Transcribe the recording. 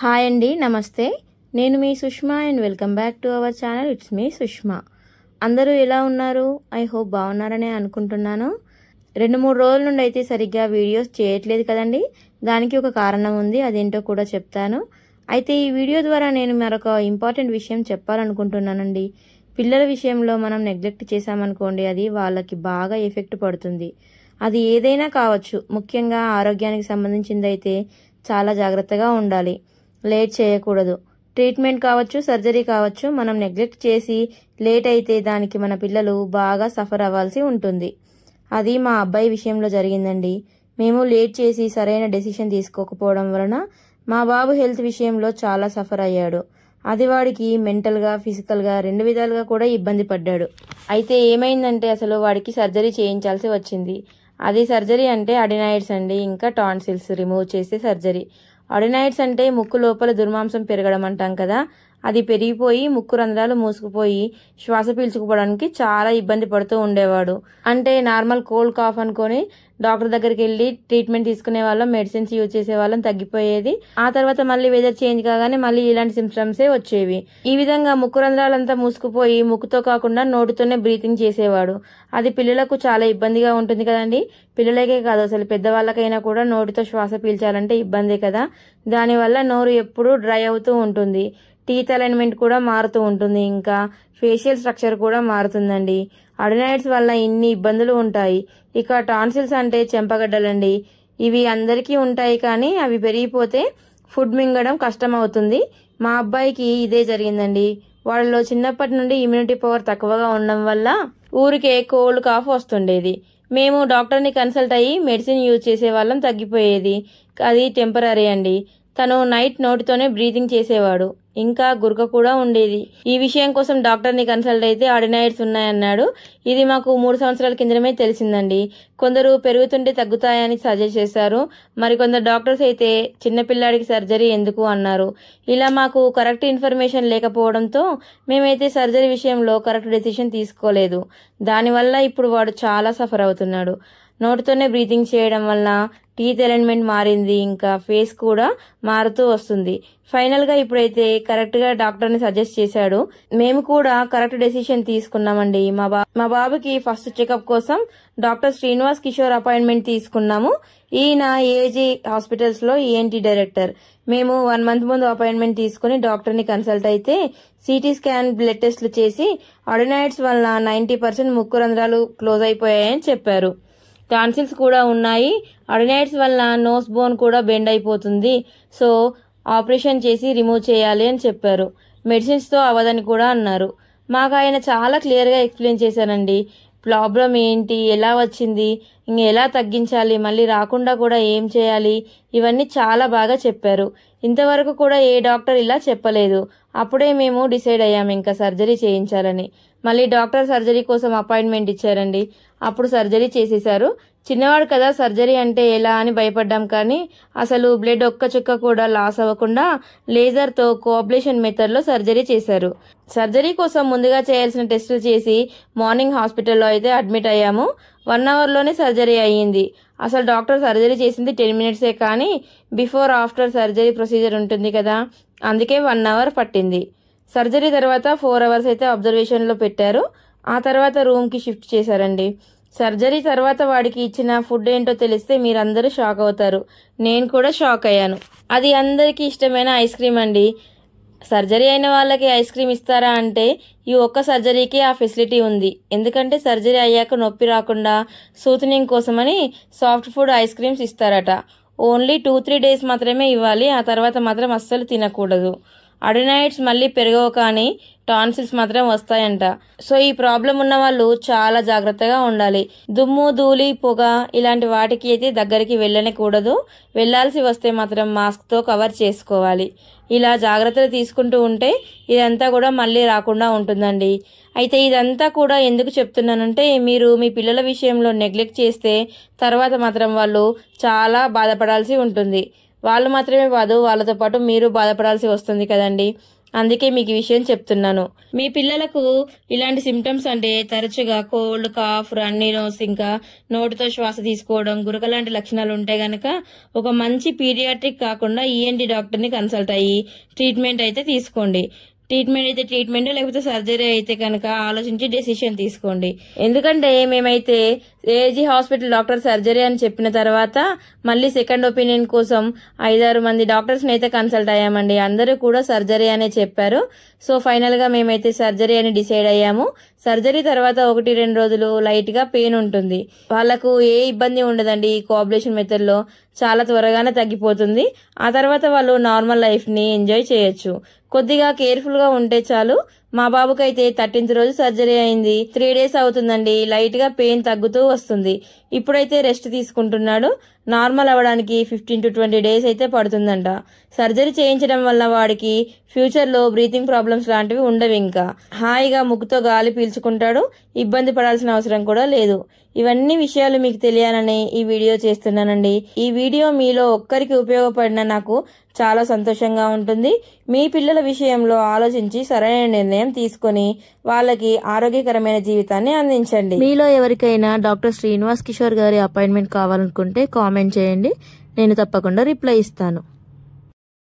Hi అండి నమస్తే. నేను మీ Sushma and welcome back to our channel. It's me Sushma. అందరూ ఎలా ఉన్నారు? ఐ హోప్ బాగున్నారనే అనుకుంటున్నాను. రెండు మూడు రోజుల నుండి అయితే సరిగ్గా వీడియోస్ చేయట్లేదు కదండి. దానికి ఒక కారణం ఉంది అదేంటో కూడా చెప్తాను. అయితే ఈ వీడియో ద్వారా నేను మరొక ఇంపార్టెంట్ విషయం చెప్పాలనుకుంటున్నానండి. పిల్లల విషయంలో మనం నెగ్లెక్ట్ చేశామనుకోండి అది వాళ్ళకి బాగా ఎఫెక్ట్ పడుతుంది. అది ఏదైనా కావచ్చు. ముఖ్యంగా ఆరోగ్యానికి సంబంధించింది అయితే చాలా జాగ్రత్తగా ఉండాలి. లేట్ చేయకూడదు. ట్రీట్మెంట్ కావచ్చు సర్జరీ కావచ్చు మనం నెగ్లెక్ట్ చేసి లేట్ అయితే దానికి మన పిల్లలు బాగా సఫర్ అవ్వాల్సి ఉంటుంది. అది మా అబ్బాయి విషయంలో జరిగిందండి. మేము లేట్ చేసి సరైన డెసిషన్ తీసుకోకపోవడం వలన మా బాబు హెల్త్ విషయంలో చాలా సఫర్ అయ్యాడు. అది వాడికి మెంటల్గా ఫిజికల్గా రెండు విధాలుగా కూడా ఇబ్బంది పడ్డాడు. అయితే ఏమైందంటే అసలు వాడికి సర్జరీ చేయించాల్సి వచ్చింది. అది సర్జరీ అంటే అడినాయిడ్స్ అండి ఇంకా టాన్సిల్స్ రిమూవ్ చేసే సర్జరీ. అడినైడ్స్ అంటే ముక్కు లోపల దుర్మాంసం పెరగడం అంటాం కదా. అది పెరిగిపోయి ముక్కు రంధ్రాలు మూసుకుపోయి శ్వాస పీల్చుకుపోవడానికి చాలా ఇబ్బంది పడుతూ ఉండేవాడు. అంటే నార్మల్ కోల్డ్ కాఫ్ అనుకొని డాక్టర్ దగ్గరికి వెళ్ళి ట్రీట్మెంట్ తీసుకునే వాళ్ళం మెడిసిన్స్ యూజ్ చేసే వాళ్ళం తగ్గిపోయేది. ఆ తర్వాత మళ్ళీ వెదర్ చేంజ్ కాగానే మళ్ళీ ఇలాంటి సిమ్టమ్సే వచ్చేవి. ఈ విధంగా ముక్కు రంధ్రాలంతా మూసుకుపోయి ముక్కుతో కాకుండా నోటితోనే బ్రీతింగ్ చేసేవాడు. అది పిల్లలకు చాలా ఇబ్బందిగా ఉంటుంది కదండి. పిల్లలకే కాదు అసలు పెద్దవాళ్ళకైనా కూడా నోటితో శ్వాస పీల్చాలంటే ఇబ్బందే కదా. దానివల్ల నోరు ఎప్పుడూ డ్రై అవుతూ ఉంటుంది. టీత్ అలైన్మెంట్ కూడా మారుతూ ఉంటుంది. ఇంకా ఫేషియల్ స్ట్రక్చర్ కూడా మారుతుందండి. అడినాయిడ్స్ వల్ల ఇన్ని ఇబ్బందులు ఉంటాయి. ఇక టాన్సిల్స్ అంటే చెంపగడ్డలండి. ఇవి అందరికీ ఉంటాయి కానీ అవి పెరిగిపోతే ఫుడ్ మింగడం కష్టం అవుతుంది మా అబ్బాయికి ఇదే జరిగిందండి. వాళ్ళలో చిన్నప్పటి నుండి ఇమ్యూనిటీ పవర్ తక్కువగా ఉండడం వల్ల ఊరికే కోల్డ్ కాఫ్ వస్తుండేది. మేము డాక్టర్ని కన్సల్ట్ అయ్యి మెడిసిన్ యూజ్ చేసేవాళ్ళం తగ్గిపోయేది. అది టెంపరీ అండి. తను నైట్ నోటితోనే బ్రీతింగ్ చేసేవాడు. ఇంకా గురక కూడా ఉండేది. ఈ విషయం కోసం డాక్టర్ని కన్సల్ట్ అయితే అడినాయిడ్స్ ఉన్నాయన్నాడు. ఇది మాకు మూడు సంవత్సరాల కిందమే తెలిసిందండి. కొందరు పెరుగుతుంటే తగ్గుతాయని సజెస్ట్ చేశారు. మరికొందరు డాక్టర్స్ అయితే చిన్నపిల్లాడికి సర్జరీ ఎందుకు అన్నారు. ఇలా మాకు కరెక్ట్ ఇన్ఫర్మేషన్ లేకపోవడంతో మేమైతే సర్జరీ విషయంలో కరెక్ట్ డెసిషన్ తీసుకోలేదు. దానివల్ల ఇప్పుడు వాడు చాలా సఫర్ అవుతున్నాడు. నోటితోనే బ్రీతింగ్ చేయడం వల్ల టీత్ అలైన్మెంట్ మారింది ఇంకా ఫేస్ కూడా మారుతూ వస్తుంది. ఫైనల్గా ఇప్పుడైతే కరెక్ట్గా డాక్టర్ని సజెస్ట్ చేశాడు. మేము కూడా కరెక్ట్ డెసిషన్ తీసుకున్నామండి. మా బా మా బాబుకి ఫస్ట్ చెకప్ కోసం డాక్టర్ శ్రీనివాస్ కిషోర్ అపాయింట్మెంట్ తీసుకున్నాము. ఈయన ఏజీ హాస్పిటల్స్లో ఈఎన్టీ డైరెక్టర్ మేము వన్ మంత్ ముందు అపాయింట్మెంట్ తీసుకుని డాక్టర్ని కన్సల్ట్ అయితే సిటీ స్కాన్ బ్లడ్ టెస్ట్లు చేసి అడినాయిడ్స్ వల్ల నైన్టీ పర్సెంట్ ముక్కు రంధ్రాలు క్లోజ్ అయిపోయాయని చెప్పారు. టాన్సిల్స్ కూడా ఉన్నాయి. అడినైట్స్ వల్ల నోస్ బోన్ కూడా బెండ్ అయిపోతుంది. సో ఆపరేషన్ చేసి రిమూవ్ చేయాలి అని చెప్పారు. మెడిసిన్స్తో అవ్వదని కూడా అన్నారు. మాకు ఆయన చాలా క్లియర్గా ఎక్స్ప్లెయిన్ చేశారండి. ప్రాబ్లం ఏంటి? ఎలా వచ్చింది? ఇంక ఎలా తగ్గించాలి? మళ్ళీ రాకుండా కూడా ఏం చేయాలి? ఇవన్నీ చాలా బాగా చెప్పారు. ఇంతవరకు కూడా ఏ డాక్టర్ ఇలా చెప్పలేదు. అప్పుడే మేము డిసైడ్ అయ్యాము ఇంకా సర్జరీ చేయించాలని. మళ్ళీ డాక్టర్ సర్జరీ కోసం అపాయింట్మెంట్ ఇచ్చారండి. అప్పుడు సర్జరీ చేసేశారు. చిన్నవాడు కదా సర్జరీ అంటే ఎలా అని భయపడ్డాం కానీ అసలు బ్లడ్ ఒక్క చుక్క కూడా లాస్ అవ్వకుండా లేజర్తో కోఆబ్లేషన్ మెథడ్లో సర్జరీ చేశారు. సర్జరీ కోసం ముందుగా చేయాల్సిన టెస్టులు చేసి మార్నింగ్ హాస్పిటల్లో అయితే అడ్మిట్ అయ్యాము. వన్ అవర్లోనే సర్జరీ అయ్యింది. అసలు డాక్టర్ సర్జరీ చేసింది టెన్ మినిట్సే కానీ బిఫోర్ ఆఫ్టర్ సర్జరీ ప్రొసీజర్ ఉంటుంది కదా అందుకే వన్ అవర్ పట్టింది. సర్జరీ తర్వాత ఫోర్ అవర్స్ అయితే అబ్జర్వేషన్లో పెట్టారు. ఆ తర్వాత రూమ్కి షిఫ్ట్ చేశారండి. సర్జరీ తర్వాత వాడికి ఇచ్చిన ఫుడ్ ఏంటో తెలిస్తే మీరందరూ షాక్ అవుతారు. నేను కూడా షాక్ అయ్యాను. అది అందరికీ ఇష్టమైన ఐస్ క్రీమ్ అండి. సర్జరీ అయిన వాళ్ళకి ఐస్ క్రీమ్ ఇస్తారా అంటే ఈ ఒక్క సర్జరీకి ఆ ఫెసిలిటీ ఉంది. ఎందుకంటే సర్జరీ అయ్యాక నొప్పి రాకుండా సూతనింగ్ కోసమని సాఫ్ట్ ఫుడ్ ఐస్ క్రీమ్స్ ఇస్తారట. ఓన్లీ టూ త్రీ డేస్ మాత్రమే ఇవ్వాలి. ఆ తర్వాత మాత్రం అస్సలు తినకూడదు. అడినాయిడ్స్ మళ్ళీ పెరగవు కానీ టాన్సిల్స్ మాత్రం వస్తాయంట. సో ఈ ప్రాబ్లం ఉన్న వాళ్ళు చాలా జాగ్రత్తగా ఉండాలి. దుమ్ము ధూళి పొగ ఇలాంటి వాటికి అయితే దగ్గరికి వెళ్ళనకూడదు. వెళ్ళాల్సి వస్తే మాత్రం మాస్క్తో కవర్ చేసుకోవాలి. ఇలా జాగ్రత్తలు తీసుకుంటూ ఉంటే ఇదంతా కూడా మళ్ళీ రాకుండా ఉంటుందండి. అయితే ఇదంతా కూడా ఎందుకు చెప్తున్నానంటే మీరు మీ పిల్లల విషయంలో నెగ్లెక్ట్ చేస్తే తర్వాత మాత్రం వాళ్ళు చాలా బాధపడాల్సి ఉంటుంది. వాళ్ళు మాత్రమే కాదు వాళ్ళతో పాటు మీరు బాధపడాల్సి వస్తుంది కదండి. అందుకే మీకు ఈ విషయం చెప్తున్నాను. మీ పిల్లలకు ఇలాంటి సిమ్టమ్స్ అంటే తరచుగా కోల్డ్ కాఫ్ రన్నీ నోస్ ఇంకా నోటితో శ్వాస తీసుకోవడం గురక లాంటి లక్షణాలు ఉంటే గనక ఒక మంచి పీడియాట్రిక్ కాకుండా ఈఎన్టీ డాక్టర్ని కన్సల్ట్ అయ్యి ట్రీట్మెంట్ అయితే తీసుకోండి. ట్రీట్మెంట్ అయితే ట్రీట్మెంట్ లేకపోతే సర్జరీ అయితే కనుక ఆలోచించి డెసిషన్ తీసుకోండి. ఎందుకంటే మేమైతే ఏజీ హాస్పిటల్ డాక్టర్ సర్జరీ అని చెప్పిన తర్వాత మళ్ళీ సెకండ్ ఒపీనియన్ కోసం ఐదారు మంది డాక్టర్స్ని అయితే కన్సల్ట్ అయ్యామండి. అందరూ కూడా సర్జరీ అనే చెప్పారు. సో ఫైనల్గా మేమైతే సర్జరీ అని డిసైడ్ అయ్యాము. సర్జరీ తర్వాత ఒకటి రెండు రోజులు లైట్గా పెయిన్ ఉంటుంది. వాళ్ళకు ఏ ఇబ్బంది ఉండదండి ఈ కోఆపరేషన్ మెథడ్లో. చాలా త్వరగానే తగ్గిపోతుంది. ఆ తర్వాత వాళ్ళు నార్మల్ లైఫ్ని ఎంజాయ్ చేయొచ్చు. కొద్దిగా కేర్ఫుల్గా ఉంటే చాలు. మా బాబుకైతే థర్టీన్త్ రోజు సర్జరీ అయింది. త్రీ డేస్ అవుతుందండి. లైట్గా పెయిన్ తగ్గుతూ వస్తుంది. ఇప్పుడైతే రెస్ట్ తీసుకుంటున్నాడు. నార్మల్ అవ్వడానికి ఫిఫ్టీన్ టు ట్వంటీ డేస్ అయితే పడుతుందంట. సర్జరీ చేయించడం వల్ల వాడికి ఫ్యూచర్లో బ్రీతింగ్ ప్రాబ్లమ్స్ లాంటివి ఉండవు ఇంకా. హాయిగా ముక్కుతో గాలి పీల్చుకుంటాడు ఇబ్బంది పడాల్సిన అవసరం కూడా లేదు. ఇవన్నీ విషయాలు మీకు తెలియాలని ఈ వీడియో చేస్తున్నానండి. ఈ వీడియో మీలో ఒక్కరికి ఉపయోగపడిన నాకు చాలా సంతోషంగా ఉంటుంది. మీ పిల్లల విషయంలో ఆలోచించి సరైన నిర్ణయం తీసుకొని వాళ్ళకి ఆరోగ్యకరమైన జీవితాన్ని అందించండి. మీలో ఎవరికైనా డాక్టర్ శ్రీనివాస్ కిషోర్ గారి అపాయింట్మెంట్ కావాలనుకుంటే కామెంట్ చేయండి. నేను తప్పకుండా రిప్లై ఇస్తాను.